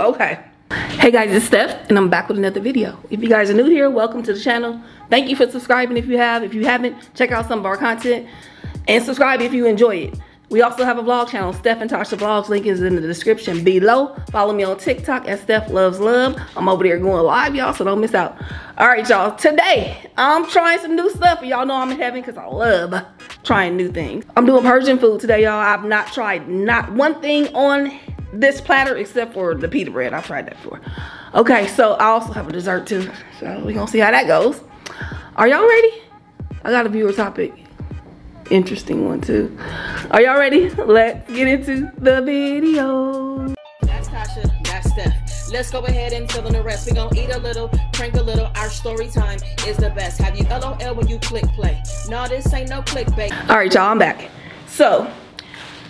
okay. Hey guys, it's Steph, and I'm back with another video. If you guys are new here, welcome to the channel. Thank you for subscribing if you have. If you haven't, check out some of our content. And subscribe if you enjoy it. We also have a vlog channel, Steph and Tasha Vlogs. Link is in the description below. Follow me on TikTok at Steph Loves Love. I'm over there going live, y'all, so don't miss out. All right, y'all. Today, I'm trying some new stuff. Y'all know I'm in heaven because I love trying new things. I'm doing Persian food today, y'all. I've not tried not one thing on this platter except for the pita bread. I've tried that before. Okay, so I also have a dessert too. So we're to see how that goes. Are y'all ready? I got a viewer topic interesting one too. Are y'all ready? Let's get into the video. That's Tasha, that's Steph. Let's go ahead and fill in the rest. We're gonna eat a little, drink a little. Our story time is the best. Have you LOL when you click play? No, this ain't no clickbait. All right, y'all, I'm back. So,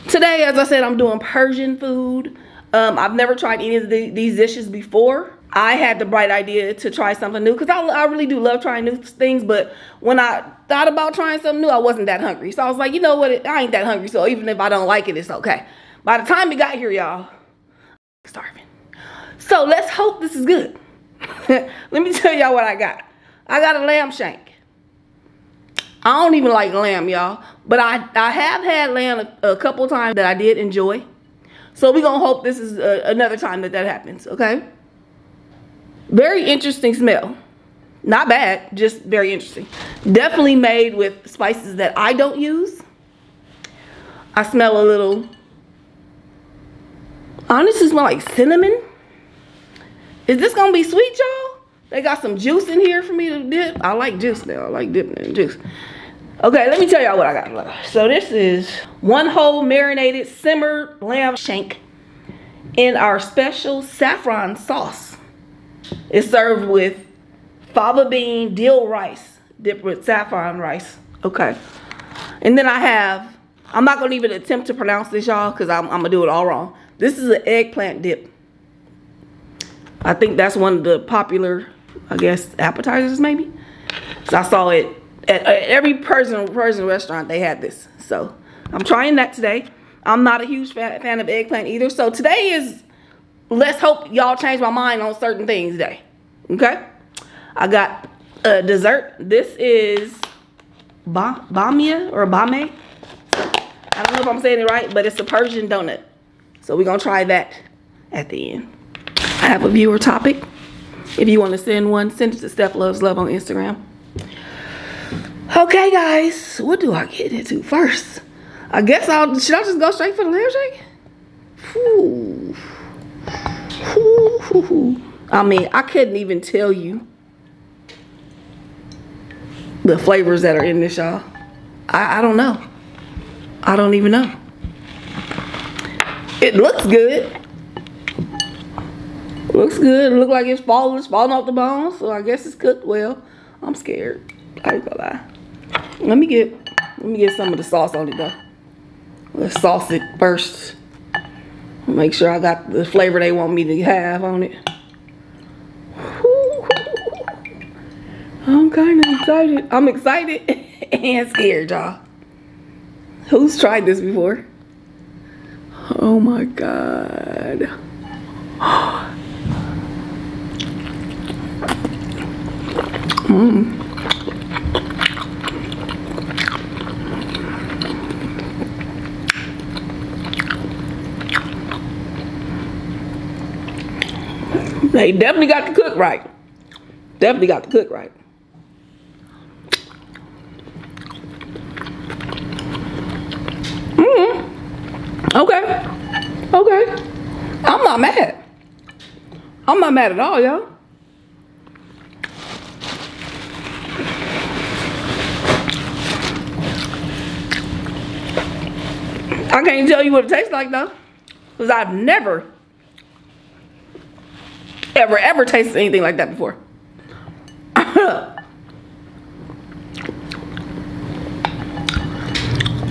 today, as I said, I'm doing Persian food. Um, I've never tried any of the, these dishes before. I had the bright idea to try something new because I, I really do love trying new things. But when I thought about trying something new, I wasn't that hungry. So I was like, you know what? I ain't that hungry. So even if I don't like it, it's okay. By the time we got here, y'all, starving. So let's hope this is good. Let me tell y'all what I got. I got a lamb shank. I don't even like lamb, y'all. But I, I have had lamb a, a couple times that I did enjoy. So we're going to hope this is uh, another time that that happens, okay? Very interesting smell. Not bad, just very interesting. Definitely made with spices that I don't use. I smell a little, honestly smell like cinnamon. Is this gonna be sweet, y'all? They got some juice in here for me to dip. I like juice now, I like dipping in juice. Okay, let me tell y'all what I got. So this is one whole marinated simmered lamb shank in our special saffron sauce. It's served with fava bean dill rice, dipped with saffron rice. Okay. And then I have, I'm not going to even attempt to pronounce this, y'all, because I'm, I'm going to do it all wrong. This is an eggplant dip. I think that's one of the popular, I guess, appetizers maybe. So I saw it at, at every Persian, Persian restaurant, they had this. So I'm trying that today. I'm not a huge fan, of eggplant either. So today is let's hope y'all change my mind on certain things day. Okay? I got a dessert. This is ba bamia or bame. I don't know if I'm saying it right, but it's a Persian donut. So we're going to try that at the end. I have a viewer topic. If you want to send one, send it to Steph Loves Love on Instagram. Okay, guys. What do I get into first? I guess I'll, should I just go straight for the lamb shank? Whew. I mean, I couldn't even tell you the flavors that are in this, y'all. I, I don't know. I don't even know. It looks good. Looks good. It look like it's falling, it's falling off the bone. So I guess it's cooked well. I'm scared. I ain't gonna lie. Let me get let me get some of the sauce on it though. Let's sauce it first. Make sure I got the flavor they want me to have on it. I'm kind of excited. I'm excited and scared, y'all. Who's tried this before? Oh my God. Oh Mmm. They definitely got to cook right. Definitely got to cook right. Mm hmm Okay. Okay. I'm not mad. I'm not mad at all, y'all. I can't tell you what it tastes like though. Because I've never ever, ever tasted anything like that before.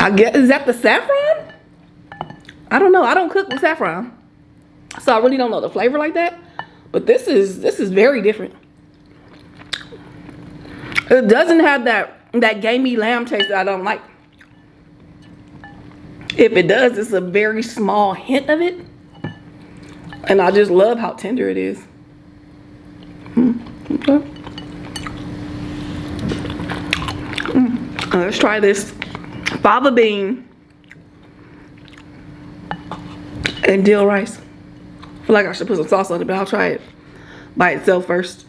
I guess, is that the saffron? I don't know. I don't cook with saffron. So I really don't know the flavor like that. But this is, this is very different. It doesn't have that, that gamey lamb taste that I don't like. If it does, it's a very small hint of it. And I just love how tender it is. Mm, okay. Mm. Let's try this fava bean and dill rice. I feel like I should put some sauce on it, but I'll try it by itself first.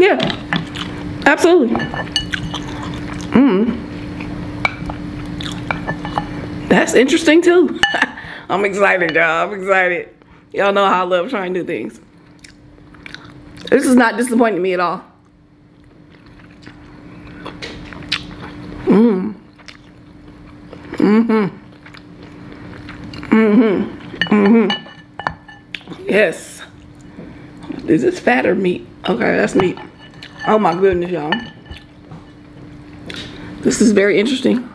Yeah. Absolutely. Mm. That's interesting too. I'm excited, y'all. I'm excited. Y'all know how I love trying new things. This is not disappointing me at all. Mmm. Mm-hmm. Mm-hmm. Mm-hmm. Yes. Is this fat or meat? Okay, that's meat. Oh my goodness, y'all. This is very interesting.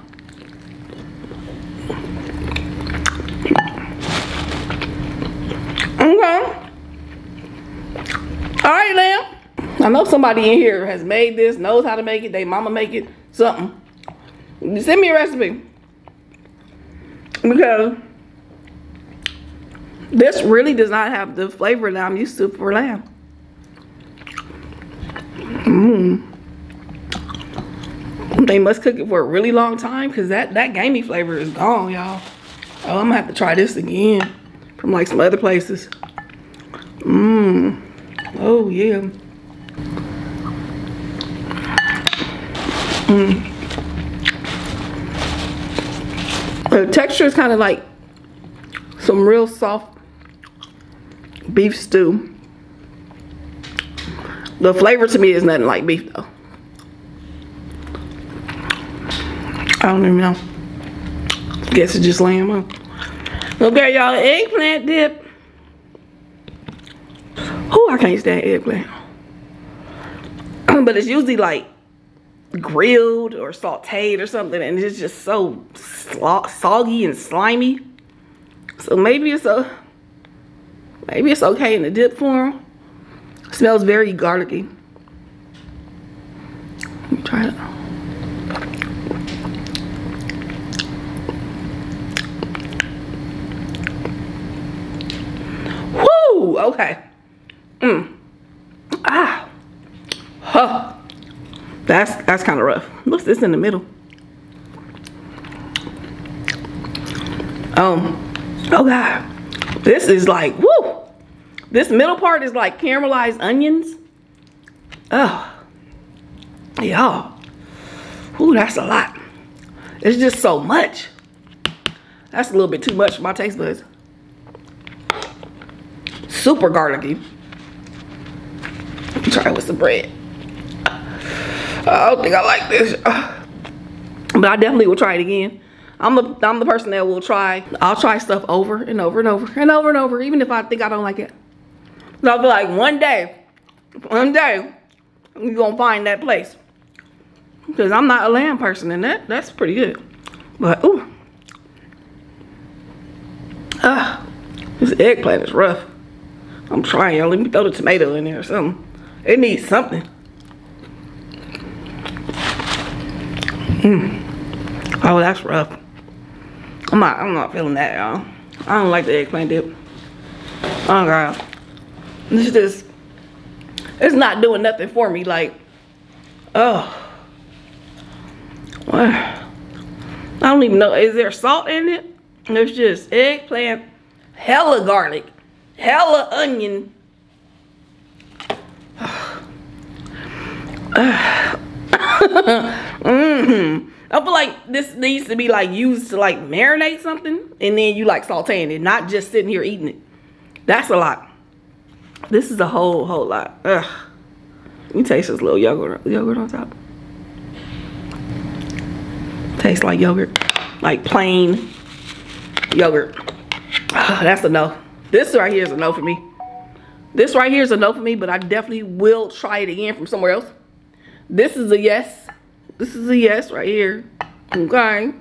Okay. All right, now. I know somebody in here has made this, knows how to make it. They mama make it, something. Send me a recipe. Because this really does not have the flavor that I'm used to for lamb. Mmm. They must cook it for a really long time because that, that gamey flavor is gone, y'all. Oh, I'm gonna have to try this again from like some other places. Mmm. Oh, yeah. Mmm. The texture is kind of like some real soft beef stew. The flavor to me is nothing like beef though. I don't even know. Guess it's just lamb, huh? Okay, y'all, eggplant dip. Oh, I can't stand eggplant. but it's usually like grilled or sauteed or something and it's just so soggy and slimy. So maybe it's a maybe it's okay in the dip form. Smells very garlicky. Let me try it. Woo! Okay. Mmm. Ah. Huh. That's that's kind of rough. What's this in the middle? Um, oh God. This is like! This middle part is like caramelized onions. Oh. Y'all. Ooh, that's a lot. It's just so much. That's a little bit too much for my taste buds. Super garlicky. Try it with some bread. I don't think I like this. But I definitely will try it again. I'm the I'm the person that will try. I'll try stuff over and over and over and over and over, even if I think I don't like it. So I feel like one day, one day, you're gonna find that place. Because I'm not a lamb person, and that that's pretty good. But ooh, ah, this eggplant is rough. I'm trying. Let me throw the tomato in there or something. It needs something. Mm. Oh, that's rough. I'm not, I'm not feeling that, y'all. I don't like the eggplant dip. Oh, God. This just, it's not doing nothing for me. Like, oh. I don't even know. Is there salt in it? There's just eggplant, hella garlic, hella onion. mm-hmm. I feel like this needs to be like used to like marinate something and then you like sauteing it, not just sitting here eating it. That's a lot. This is a whole, whole lot. Ugh. You taste this little yogurt, yogurt on top. Tastes like yogurt, like plain yogurt. Ugh, that's a no. This right here is a no for me. This right here is a no for me, but I definitely will try it again from somewhere else. This is a yes. This is a yes right here. Okay.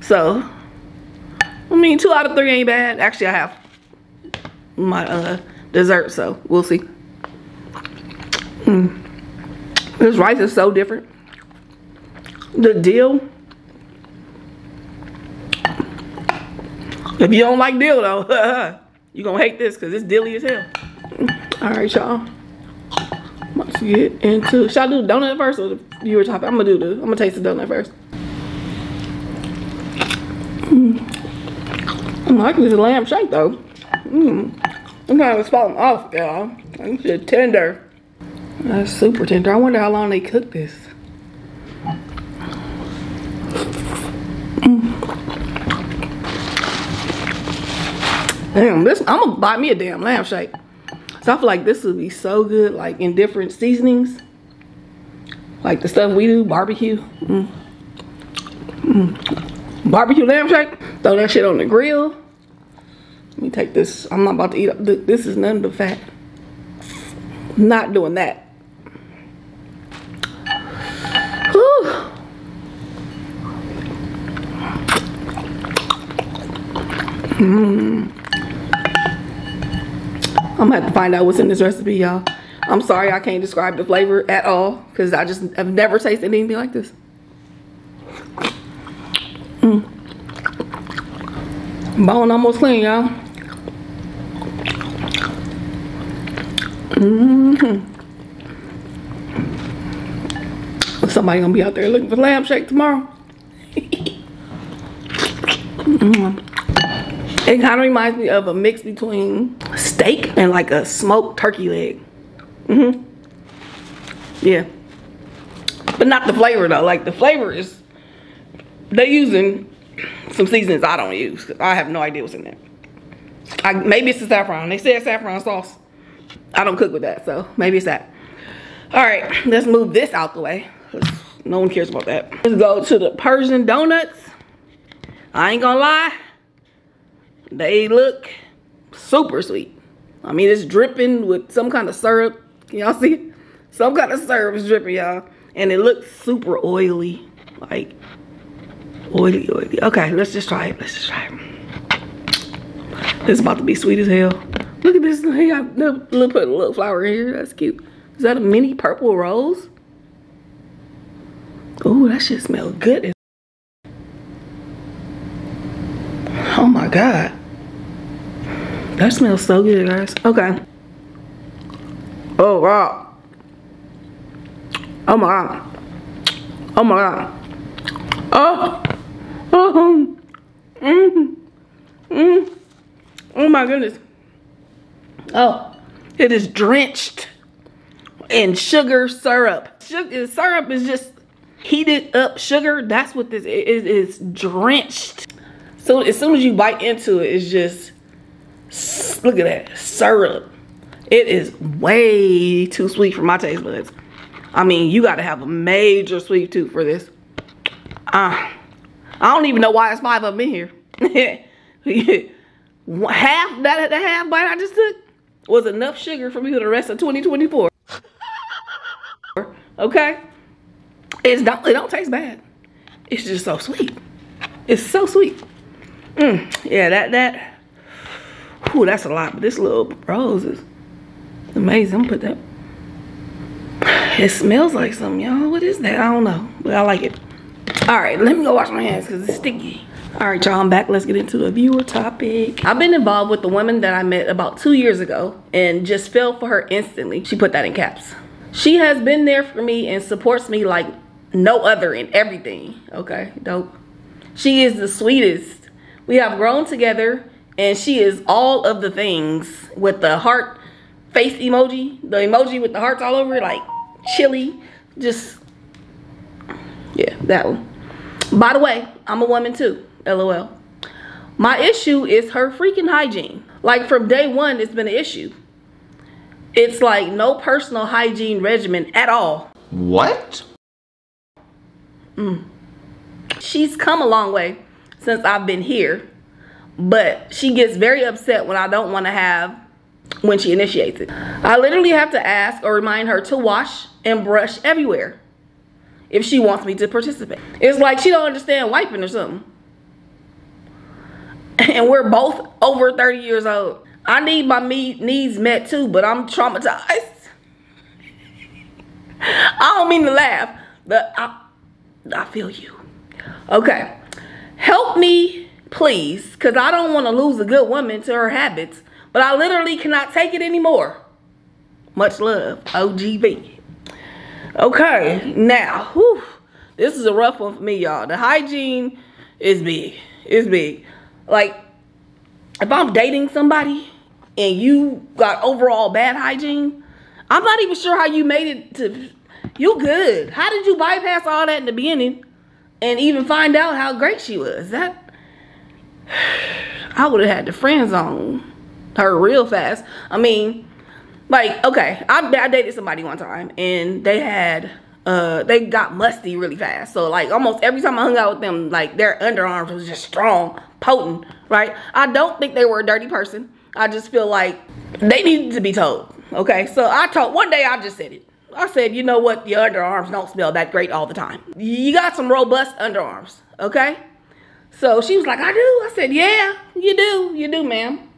So, I mean, two out of three ain't bad. Actually, I have my uh, dessert, so we'll see. Mm. This rice is so different. The dill. If you don't like dill though, you're gonna hate this because it's dilly as hell. All right, y'all. Let's get into, should I do the donut first or the viewer topic? I'm gonna do the, I'm gonna taste the donut first. Mm. I'm liking this lamb shank though. Mm. I'm kind of falling off, y'all. It's tender. That's super tender. I wonder how long they cook this. Mm. Damn, this I'm gonna buy me a damn lamb shank. So I feel like this would be so good, like in different seasonings. Like the stuff we do, barbecue. Mm. Mm. Barbecue lamb shank. Throw that shit on the grill. Let me take this. I'm not about to eat up. This is none of the fat. Not doing that. Mmm. I'm gonna have to find out what's in this recipe, y'all. I'm sorry I can't describe the flavor at all because I just have never tasted anything like this. Mm. Bone almost clean, y'all. Mm hmm Somebody gonna be out there looking for lamb shank tomorrow. mm. It kind of reminds me of a mix between steak and like a smoked turkey leg. Mm-hmm. Yeah. But not the flavor though. Like the flavor is, they're using some seasonings I don't use. I have no idea what's in there. I, maybe it's the saffron. They said saffron sauce. I don't cook with that, so maybe it's that. All right, let's move this out the way. No one cares about that. Let's go to the Persian donuts. I ain't gonna lie. They look super sweet. I mean, it's dripping with some kind of syrup. Can y'all see? Some kind of syrup is dripping, y'all. And it looks super oily. Like, oily, oily. Okay, let's just try it. Let's just try it. It's about to be sweet as hell. Look at this. Hey, I put a little flower in here. That's cute. Is that a mini purple rose? Oh, that shit smells good. Oh my God. That smells so good, guys. Okay. Oh, wow. Oh, my God. Oh, my God. Oh. Oh. Mm. Mm. Oh, my goodness. Oh. It is drenched in sugar syrup. Sugar, syrup is just heated up sugar. That's what this is. It is drenched. So as soon as you bite into it, it's just Look at that syrup. It is way too sweet for my taste buds. I mean, you got to have a major sweet tooth for this. Uh, I don't even know why it's five of them in here. half that, that half bite I just took was enough sugar for me for the rest of 2024. okay? It's don't, it don't taste bad. It's just so sweet. It's so sweet. Mm, yeah, that, that, Ooh, that's a lot. But this little rose is amazing. I'm put that. It smells like something, y'all. What is that? I don't know. But I like it. All right, let me go wash my hands because it's sticky. All right, y'all, I'm back. Let's get into the viewer topic. I've been involved with the woman that I met about two years ago and just fell for her instantly. She put that in caps. She has been there for me and supports me like no other in everything. Okay, dope. She is the sweetest. We have grown together and she is all of the things with the heart face emoji, the emoji with the hearts all over it, like chilly, just, yeah, that one. By the way, I'm a woman too, lol. My issue is her freaking hygiene. Like from day one, it's been an issue. It's like no personal hygiene regimen at all. What? Mm. She's come a long way since I've been here but she gets very upset when I don't want to have when she initiates it. I literally have to ask or remind her to wash and brush everywhere if she wants me to participate. It's like she don't understand wiping or something. And we're both over 30 years old. I need my needs met too, but I'm traumatized. I don't mean to laugh, but I, I feel you. Okay. Help me, please, because I don't want to lose a good woman to her habits, but I literally cannot take it anymore. Much love, OGB. Okay, now, whew, this is a rough one for me, y'all. The hygiene is big. It's big. Like, if I'm dating somebody and you got overall bad hygiene, I'm not even sure how you made it to, you good. How did you bypass all that in the beginning and even find out how great she was. That I would have had the friends on her real fast. I mean, like, okay, I, I dated somebody one time and they had uh they got musty really fast. So like almost every time I hung out with them, like their underarms was just strong, potent, right? I don't think they were a dirty person. I just feel like they needed to be told. Okay, so I told one day I just said it. I said, you know what? The underarms don't smell that great all the time. You got some robust underarms, okay? So she was like, I do. I said, yeah, you do. You do, ma'am.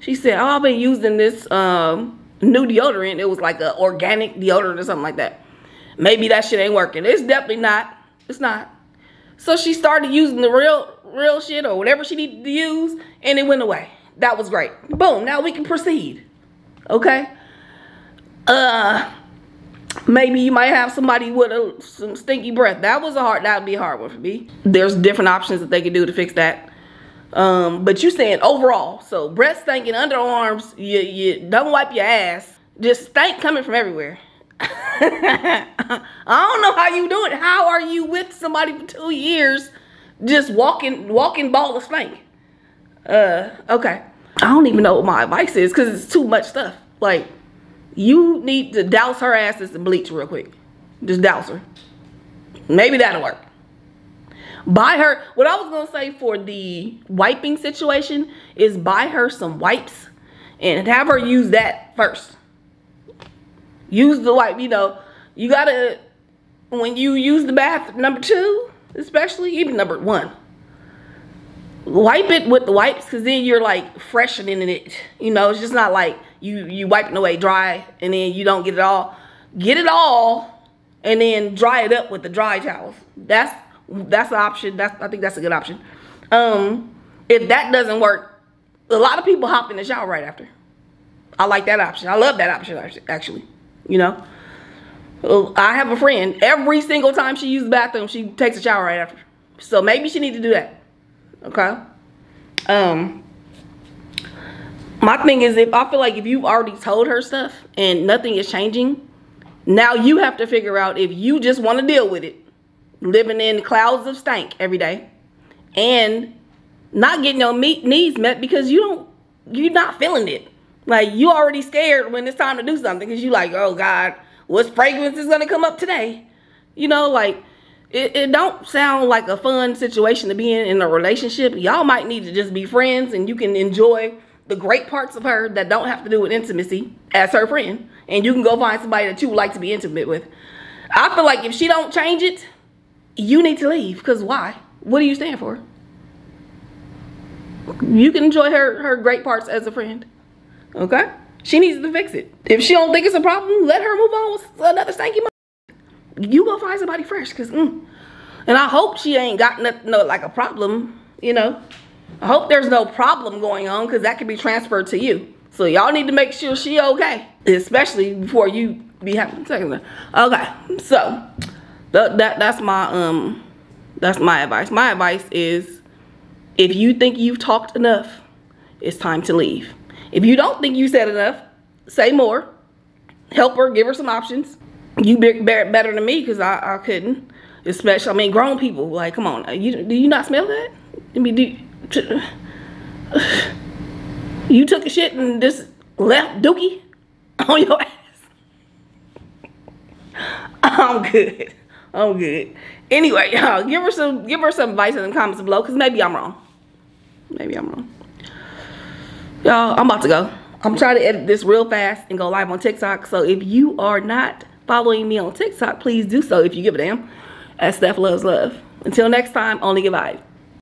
She said, oh, I've been using this um, new deodorant. It was like an organic deodorant or something like that. Maybe that shit ain't working. It's definitely not. It's not. So she started using the real, real shit or whatever she needed to use, and it went away. That was great. Boom. Now we can proceed. Okay. Uh, maybe you might have somebody with a, some stinky breath. That was a hard, that would be a hard one for me. There's different options that they could do to fix that. Um, but you saying overall, so breath stinking, underarms, you, you don't wipe your ass. Just stink coming from everywhere. I don't know how you do it. How are you with somebody for two years just walking walking ball of stink? Uh, okay. I don't even know what my advice is because it's too much stuff. Like, you need to douse her asses in bleach real quick. Just douse her. Maybe that'll work. Buy her, what I was going to say for the wiping situation is buy her some wipes and have her use that first. Use the wipe, you know, you got to, when you use the bath, number two, especially, even number one, wipe it with the wipes because then you're like freshening it. You know, it's just not like you you wiping away dry and then you don't get it all. Get it all and then dry it up with the dry towels. That's that's an option. That's I think that's a good option. Um, if that doesn't work, a lot of people hop in the shower right after. I like that option. I love that option actually. You know, I have a friend. Every single time she uses the bathroom, she takes a shower right after. So maybe she needs to do that. Okay. Um, my thing is if I feel like if you've already told her stuff and nothing is changing, now you have to figure out if you just want to deal with it. Living in clouds of stank every day. And not getting your meat needs met because you don't you're not feeling it. Like you already scared when it's time to do something because you like, oh God, what fragrance is gonna come up today? You know, like it, it don't sound like a fun situation to be in in a relationship. Y'all might need to just be friends and you can enjoy the great parts of her that don't have to do with intimacy as her friend. And you can go find somebody that you would like to be intimate with. I feel like if she don't change it, you need to leave. Because why? What do you stand for? You can enjoy her, her great parts as a friend. Okay? She needs to fix it. If she don't think it's a problem, let her move on with another stanky You go find somebody fresh. Because, mm. And I hope she ain't got nothing, no, like a problem, you know. I hope there's no problem going on because that could be transferred to you. So y'all need to make sure she okay, especially before you be having sex. Okay, so that, that that's my um that's my advice. My advice is if you think you've talked enough, it's time to leave. If you don't think you said enough, say more. Help her, give her some options. You better than me because I, I couldn't. Especially, I mean, grown people. Like, come on, uh, you do you not smell that? I mean, do you took a shit and just left dookie on your ass. I'm good. I'm good. Anyway, y'all, give her some give her some advice in the comments below, because maybe I'm wrong. Maybe I'm wrong. Y'all, I'm about to go. I'm trying to edit this real fast and go live on TikTok. So if you are not following me on TikTok, please do so if you give a damn. As Steph Loves Love. Until next time, only give vibes.